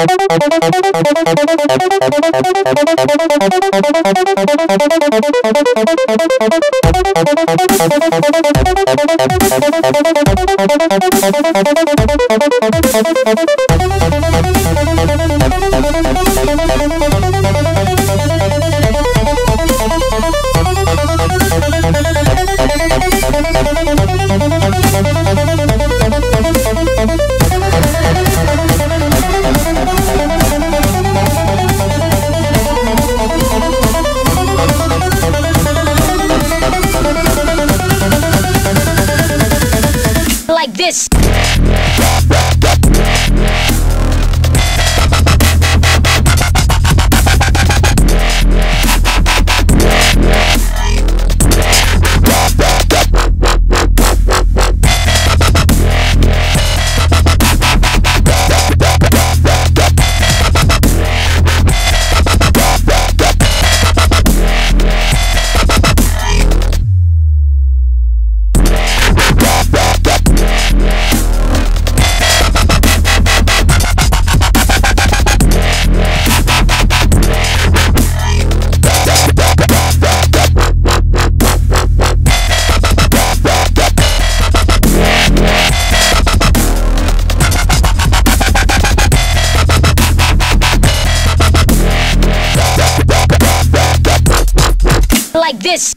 Like this. Like this.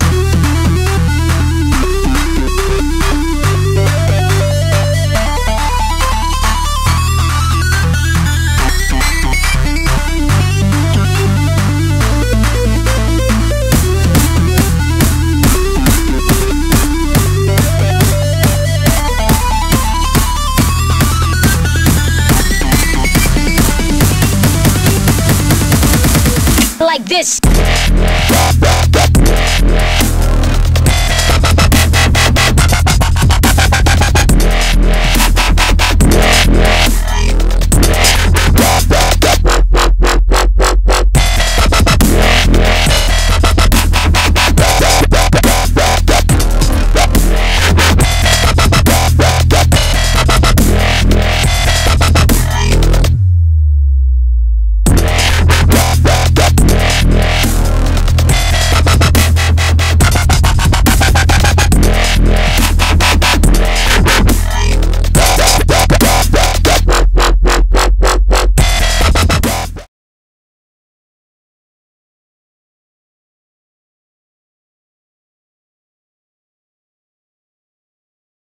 Like this.